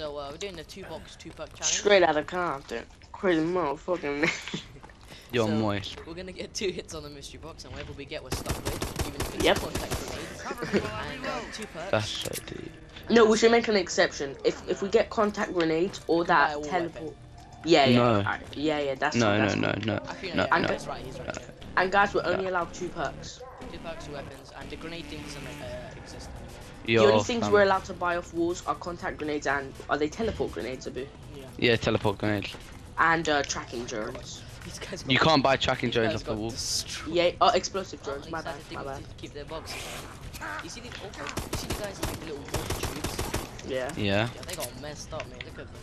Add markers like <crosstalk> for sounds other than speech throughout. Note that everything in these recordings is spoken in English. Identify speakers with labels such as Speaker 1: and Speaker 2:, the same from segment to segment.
Speaker 1: So uh, we're doing the two box two perk challenge.
Speaker 2: Straight out of Compton. Crazy motherfucking <laughs>
Speaker 3: You're
Speaker 1: So-
Speaker 3: moist.
Speaker 1: We're gonna get two hits on the mystery box, and whatever we get, we're stuck with, even if it's
Speaker 2: Yep.
Speaker 1: contact grenades. and uh, two perks.
Speaker 3: That's so deep.
Speaker 2: No, we should make an exception. If if we get contact grenades or that
Speaker 1: a war
Speaker 2: teleport. Yeah, yeah.
Speaker 3: No.
Speaker 2: alright, Yeah, yeah, that's
Speaker 3: No, no,
Speaker 2: that's
Speaker 3: no, no,
Speaker 1: Actually,
Speaker 3: no,
Speaker 1: yeah,
Speaker 3: no.
Speaker 1: he's right. He's right.
Speaker 2: And guys, we're only allowed two perks.
Speaker 1: Two perks, two weapons, and the grenade thing doesn't uh, exist.
Speaker 3: You're
Speaker 2: the only things
Speaker 3: fam-
Speaker 2: we're allowed to buy off walls are contact grenades and are they teleport grenades, Abu?
Speaker 1: Yeah.
Speaker 3: Yeah, teleport grenades.
Speaker 2: And uh, tracking drones.
Speaker 3: You can't buy tracking
Speaker 1: these
Speaker 3: drones off the
Speaker 1: got
Speaker 3: wall.
Speaker 1: destroyed.
Speaker 2: Yeah, oh, explosive
Speaker 1: Oh,
Speaker 2: drones.
Speaker 1: they
Speaker 2: My bad,
Speaker 1: decided
Speaker 2: my
Speaker 1: to-
Speaker 2: bad.
Speaker 1: to keep their boxes. You see these? Oh, you see the guys like the little water tubes?
Speaker 2: Yeah.
Speaker 3: Yeah.
Speaker 1: Yeah, they got messed up, man. Look at them.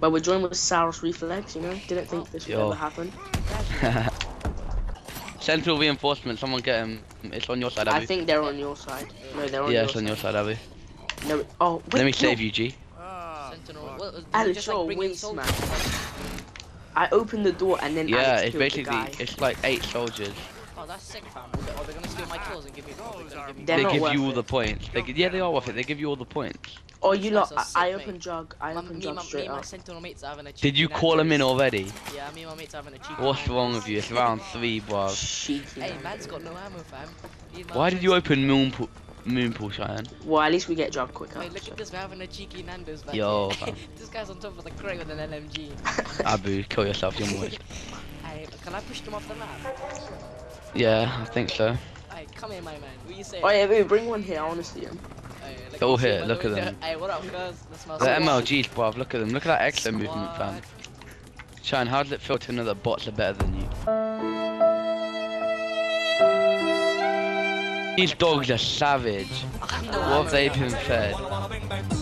Speaker 2: But we're joined with Saros Reflex, you know? Didn't think this would
Speaker 3: Yo.
Speaker 2: ever happen.
Speaker 3: Central reinforcement, someone get him. It's on your side, Abby.
Speaker 2: I think they're on your side. No, they're on
Speaker 3: yeah,
Speaker 2: your
Speaker 3: it's on your side, Abby.
Speaker 2: No, oh, wait,
Speaker 3: Let me
Speaker 2: no.
Speaker 3: save you, G.
Speaker 1: Sentinel. Well,
Speaker 2: Alex,
Speaker 1: just like bring in
Speaker 2: waste
Speaker 1: soldiers.
Speaker 2: man. I opened the door and then
Speaker 3: Yeah, it's basically, it's like eight soldiers.
Speaker 1: Oh, that's sick, fam. Are they, are gonna steal my kills and give me? Are they give
Speaker 2: They're
Speaker 3: they
Speaker 2: not
Speaker 3: give you all
Speaker 2: it.
Speaker 3: the points. They, gi- yeah, they are worth it. They give you all the points.
Speaker 2: Oh, you lot,
Speaker 1: That's
Speaker 2: I,
Speaker 1: a
Speaker 2: I
Speaker 1: sick
Speaker 2: opened
Speaker 1: mate.
Speaker 2: jug. I
Speaker 1: My,
Speaker 2: opened
Speaker 1: me,
Speaker 2: jug
Speaker 1: and my, me
Speaker 2: straight
Speaker 1: and
Speaker 2: up.
Speaker 1: sentinel mates are having a
Speaker 3: Did you call him in already?
Speaker 1: Yeah, me and my mates are having a cheeky
Speaker 3: What's wrong with you? It's round three, bruv.
Speaker 2: Cheeky.
Speaker 1: Hey,
Speaker 2: man.
Speaker 1: man's got no ammo, fam. Me and my
Speaker 3: Why did you open Moonpool, Moonpool Cheyenne?
Speaker 2: Well, at least we get drug quicker.
Speaker 1: Wait, look at this. We're having a cheeky Nando's back
Speaker 3: Yo, <laughs>
Speaker 1: this guy's on top of the crate with an LMG.
Speaker 3: Abu, kill yourself, you're <laughs> moist.
Speaker 1: Hey, can I push them off the map?
Speaker 3: Yeah, I think so.
Speaker 1: Hey, come here, my man. What you say?
Speaker 2: Oh yeah, wait, bring one here. I want to see him.
Speaker 1: Hey, look,
Speaker 3: all here, look at them.
Speaker 1: Hey, what up, guys? That's
Speaker 3: They're. MLGs, bruv. Look at them. Look at that extra movement, fam.
Speaker 1: Squad.
Speaker 3: Cheyenne, how does it feel to know that bots are better than you? These dogs are savage. What have they been fed?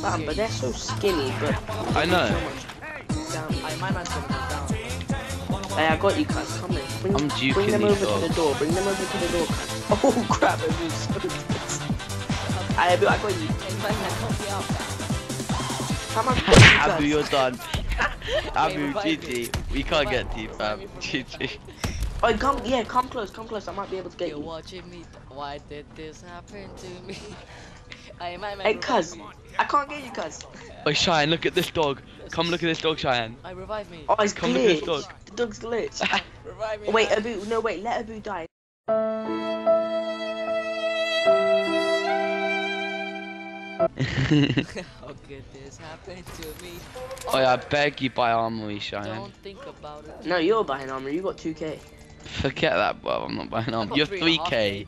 Speaker 2: Bam, but they're so skinny. But
Speaker 3: I know.
Speaker 2: damn.
Speaker 1: Hey, my man's gonna go down.
Speaker 2: Hey, I got you, cuz. Come in. Bring,
Speaker 3: I'm
Speaker 2: bring them
Speaker 3: these
Speaker 2: over to the door. Bring them over to the door, cuz. <laughs> Oh crap! It was so pissed. Hey, Abu, I got you.
Speaker 1: Hey, man, now help me out, fam.
Speaker 2: Come on,
Speaker 3: Abu,
Speaker 2: cuz.
Speaker 3: you're done. <laughs> Abu,
Speaker 1: revive.
Speaker 3: GG. We can't get deep, fam.
Speaker 1: Revive
Speaker 3: GG.
Speaker 2: Oh, come, yeah, come close, come close. I might be able to get
Speaker 1: You're
Speaker 2: you.
Speaker 1: watching me. Why did this happen to me? <laughs> hey, my.
Speaker 2: Hey, cuz,
Speaker 1: me.
Speaker 2: I can't get you, cuz.
Speaker 3: Oh, Cheyenne, look at this dog. Come look at this dog, Cheyenne.
Speaker 1: I revive me.
Speaker 2: Oh, it's
Speaker 3: Come look at this dog.
Speaker 2: The dog's glitched. <laughs>
Speaker 1: Revive me.
Speaker 2: wait,
Speaker 1: man.
Speaker 2: Abu, no, wait, let Abu die.
Speaker 1: How could this happen to me?
Speaker 3: oh, yeah, I beg you buy armory, Cheyenne.
Speaker 1: Don't think about it.
Speaker 2: No, you're buying armor. You got 2k.
Speaker 3: Forget that, bro. I'm not buying armor.
Speaker 1: got
Speaker 3: You have
Speaker 1: three and a half
Speaker 3: 3k.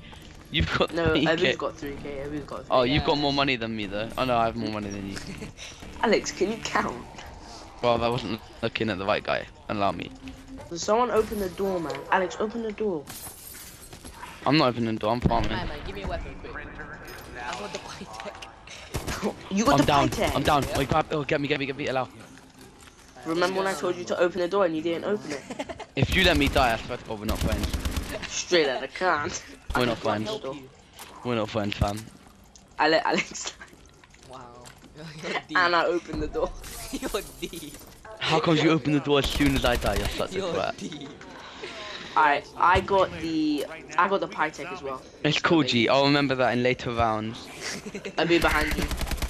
Speaker 3: You've got
Speaker 2: No,
Speaker 3: 3k.
Speaker 2: Abu's got 3k. Abu's got 3k.
Speaker 3: Oh, you've got more money than me, though. Oh, no, I have more money than you. <laughs>
Speaker 2: Alex, can you count?
Speaker 3: Well, I wasn't looking at the right guy. Allow me.
Speaker 2: Does someone open the door, man? Alex, open the door.
Speaker 3: I'm not opening the door. I'm farming.
Speaker 1: My man, give me a weapon, quick. I got the Pytaek. <laughs>
Speaker 2: you got
Speaker 3: I'm
Speaker 2: the
Speaker 3: down.
Speaker 2: Pytaek.
Speaker 3: I'm down. Oh, Wait, grab. Oh, get me, get me, get me. Allow.
Speaker 2: Remember when I told you to open the door and you didn't open it?
Speaker 3: If you let me die, I swear to God, we're not friends.
Speaker 2: Straight out of can't.
Speaker 3: We're not
Speaker 1: Can't
Speaker 3: friends. We're not friends, fam.
Speaker 2: I let Alex
Speaker 1: Wow. <laughs> You're
Speaker 2: and I opened the door. <laughs>
Speaker 1: You're deep.
Speaker 3: How come you open the door as soon as I die? You're such a
Speaker 1: You're
Speaker 3: brat.
Speaker 1: deep.
Speaker 2: Alright, I got the I got the Pytaek as well.
Speaker 3: It's cool, G. I'll remember that in later rounds. <laughs>
Speaker 2: I'll be behind you.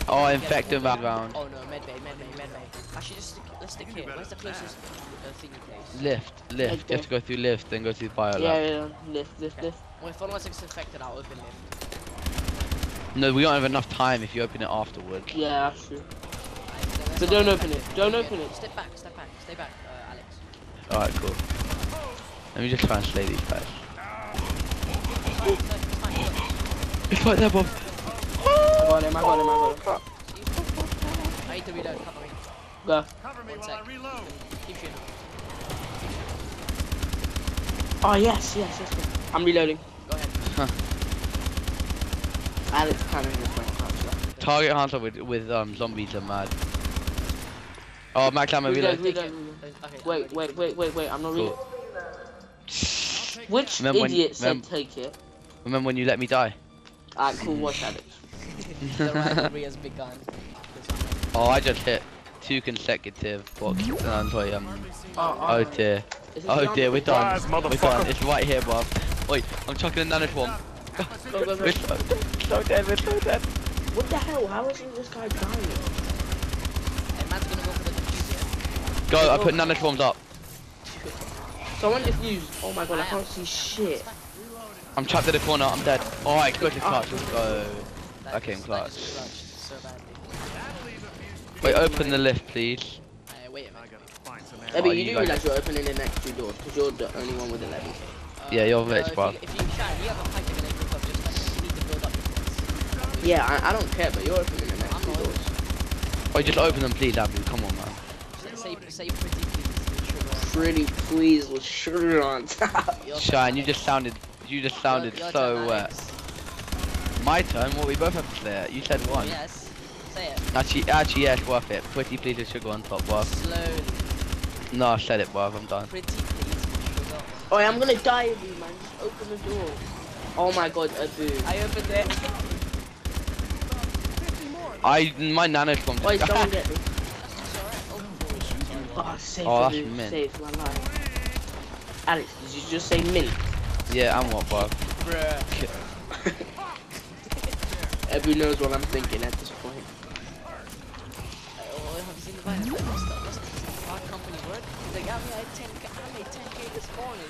Speaker 3: Oh, infected that round.
Speaker 1: Oh no, medbay, medbay, medbay. Actually, just stick, let's stick here. Where's the closest uh, thing place?
Speaker 3: Lift, lift. You have to go through lift, then go through bio
Speaker 2: Yeah,
Speaker 3: lab.
Speaker 2: yeah, lift, lift, lift.
Speaker 1: Well, if one of us is infected, I'll open lift.
Speaker 3: No, we don't have enough time if you open it afterwards.
Speaker 2: Yeah, that's true.
Speaker 1: Alright, so let's
Speaker 2: So
Speaker 1: not
Speaker 2: don't open it. Don't open it.
Speaker 1: Step back, step back, stay back, uh, Alex.
Speaker 3: Alright, cool. Let me just try and slay these guys.
Speaker 1: It's fine, it's fine, it's fine,
Speaker 3: right there, Bob.
Speaker 2: I got him, I got him, I got him.
Speaker 1: I need to reload, cover me.
Speaker 2: Go.
Speaker 1: One sec. Keep shooting.
Speaker 2: Oh yes, yes, yes. yes. I'm reloading.
Speaker 1: Go ahead.
Speaker 2: Alex kind of just went out.
Speaker 3: Target hunter with with um zombies are mad. Oh, Mac Lammer
Speaker 2: Reload,
Speaker 3: reload.
Speaker 2: reload, reload.
Speaker 1: Okay, I'm
Speaker 2: Wait, wait, wait, wait, wait. I'm not reading.
Speaker 3: Cool.
Speaker 2: Which
Speaker 3: Remember when-
Speaker 2: idiot said
Speaker 3: remember-
Speaker 2: take it?
Speaker 3: Remember when you let me die?
Speaker 2: Alright, cool. Watch Alex. <laughs>
Speaker 1: the rivalry has begun.
Speaker 3: Oh, I just hit two consecutive box. Um, sorry, um,
Speaker 2: Oh,
Speaker 3: oh
Speaker 2: oh.
Speaker 3: dear. Oh dear, we're done. We're done. It's right here, bruv. Wait, I'm chucking a nano swarm.
Speaker 2: Go, go, go.
Speaker 3: We're so, so dead, we're so dead.
Speaker 2: What the hell? How is this guy dying?
Speaker 1: man's gonna go for the defuse here.
Speaker 3: Go, I put nanoswarms up.
Speaker 2: Someone just used. Oh my god, I can't see shit.
Speaker 3: I'm trapped in the corner, I'm dead. Oh, explosive
Speaker 2: Ah.
Speaker 3: clutch, let's go.
Speaker 1: That
Speaker 3: That came
Speaker 1: just-
Speaker 3: clutch.
Speaker 1: That so.
Speaker 3: Wait, open the lift, please.
Speaker 1: Uh, wait a minute.
Speaker 2: Abby,
Speaker 3: Oh,
Speaker 2: you,
Speaker 3: you
Speaker 2: do realize you're opening the next two doors because you're the only one with a level.
Speaker 1: Uh,
Speaker 3: Yeah, you're
Speaker 1: no,
Speaker 3: rich,
Speaker 1: if. You, if you shine, you have a pipe you're gonna up just like you need to build up defense.
Speaker 2: Yeah, I, I don't care, but you're opening the next
Speaker 1: I'm
Speaker 2: two doors.
Speaker 3: Oh, just open them, please, Abu. Come on, man.
Speaker 1: Say, say, say pretty please.
Speaker 2: Pretty please with sugar on top.
Speaker 1: You're <laughs>
Speaker 3: Shine, you just sounded, you just sounded
Speaker 1: Your- your
Speaker 3: so wet.
Speaker 1: Alex.
Speaker 3: My turn. What we both have to say it. You said one.
Speaker 1: Yes. Say it.
Speaker 3: Actually, actually, yeah, it's worth it. Pretty please with sugar on top, bruv.
Speaker 1: Slowly.
Speaker 3: No, I said it, bruv. I'm done.
Speaker 1: Pretty please. Sugar.
Speaker 2: Oh, I'm gonna die of you, man. Just open the door. Oh my god, Abu.
Speaker 1: I opened it.
Speaker 3: I my nanoswarm
Speaker 2: Wait,
Speaker 3: just.
Speaker 2: someone get me.
Speaker 1: That's alright. Oh,
Speaker 2: Oh, save
Speaker 3: Oh, that's
Speaker 2: Abu.
Speaker 3: mint.
Speaker 2: Save my life. Alex, did you just say mint?
Speaker 3: yeah, I'm what, bruv.
Speaker 1: bruh. <laughs>
Speaker 2: Abu knows what I'm thinking at this point.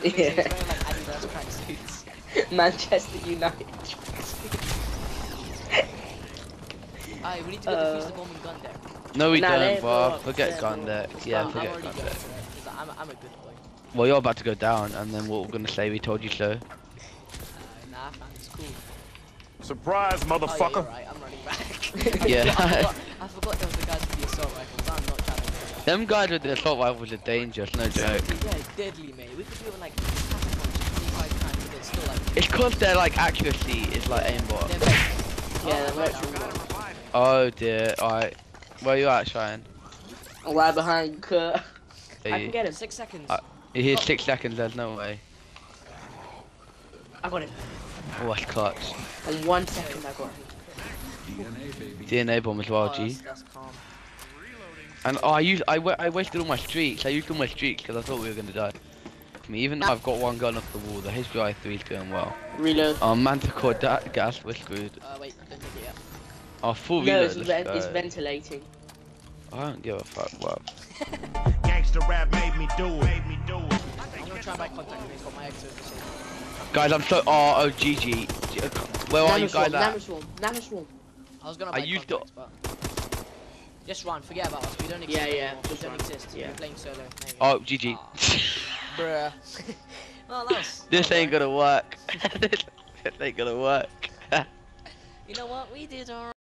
Speaker 1: Yeah. Like Adidas tracksuits.
Speaker 2: Manchester United.
Speaker 1: Alright, we need to go
Speaker 2: Uh,
Speaker 1: defuse the bomb and gun there.
Speaker 3: No, we
Speaker 2: Nah,
Speaker 3: don't,
Speaker 2: blow
Speaker 3: bruv.
Speaker 2: up.
Speaker 3: Forget
Speaker 2: Yeah,
Speaker 3: gun
Speaker 2: blow
Speaker 3: there.
Speaker 2: up.
Speaker 3: Yeah,
Speaker 1: I'm, I'm
Speaker 3: forget
Speaker 1: already
Speaker 3: gun
Speaker 1: going
Speaker 3: there.
Speaker 1: for it, 'cause I'm, I'm a good boy.
Speaker 3: Well, you're about to go down, and then what we're gonna say? We told you so.
Speaker 1: Uh, nah, fam, it's cool.
Speaker 4: Surprise,
Speaker 1: Oh, yeah,
Speaker 4: motherfucker.
Speaker 1: right, I'm running back. <laughs>
Speaker 3: Yeah.
Speaker 1: I, forgot, I forgot there was the guys with the assault rifles. I'm not trying to.
Speaker 3: Them guys with the assault rifles are dangerous. No joke.
Speaker 1: Yeah, deadly, mate. We could do it like half a punch 25 times, but it's still like.
Speaker 3: It's cause their like accuracy is like aimbot.
Speaker 1: Yeah, They're very-
Speaker 2: Yeah,
Speaker 1: Oh,
Speaker 2: the
Speaker 1: right
Speaker 2: virtual
Speaker 1: now.
Speaker 2: one.
Speaker 3: Oh dear. Alright. Where you at, Shine?
Speaker 2: I'm right behind Kurt. I can get him.
Speaker 1: Six seconds.
Speaker 3: Uh, Here's six seconds. There's no way.
Speaker 2: I got him.
Speaker 3: Oh, that's clutch.
Speaker 2: In one second, I got him.
Speaker 3: DNA bomb as well,
Speaker 1: oh,
Speaker 3: G.
Speaker 1: that's, that's calm.
Speaker 3: And oh, I used I, I wasted all my streaks. I used all my streaks because I thought we were gonna die. I mean, even though I've got one gun off the wall, the HBI 3 is going well.
Speaker 2: Reload.
Speaker 3: Um, Manticore da- gas, we're screwed.
Speaker 1: Uh, wait, don't take it yet.
Speaker 3: Oh, full
Speaker 2: No,
Speaker 3: reload.
Speaker 2: it's,
Speaker 3: let's
Speaker 2: it's ventilating.
Speaker 3: I don't give a fuck. what. <laughs>
Speaker 4: Gangsta rap made me do it. Made me do it.
Speaker 1: I'm gonna try my contact me, got my exo so
Speaker 3: guys, I'm so oh oh GG. G- Where are you guys at?
Speaker 2: Nanoswarm, Nanoswarm.
Speaker 1: I was gonna
Speaker 3: I
Speaker 1: buy
Speaker 3: used to-
Speaker 1: but just run. Forget about us. We don't exist.
Speaker 2: Yeah, yeah,
Speaker 1: anymore. We don't
Speaker 2: run.
Speaker 1: exist.
Speaker 2: Yeah.
Speaker 1: We're playing solo. There you go.
Speaker 3: Oh GG. Ah. <laughs>
Speaker 1: Bruh. <laughs> well, that was.
Speaker 3: this
Speaker 1: that was
Speaker 3: ain't gonna work. this, this ain't gonna work. <laughs>
Speaker 1: You know what? We did alright.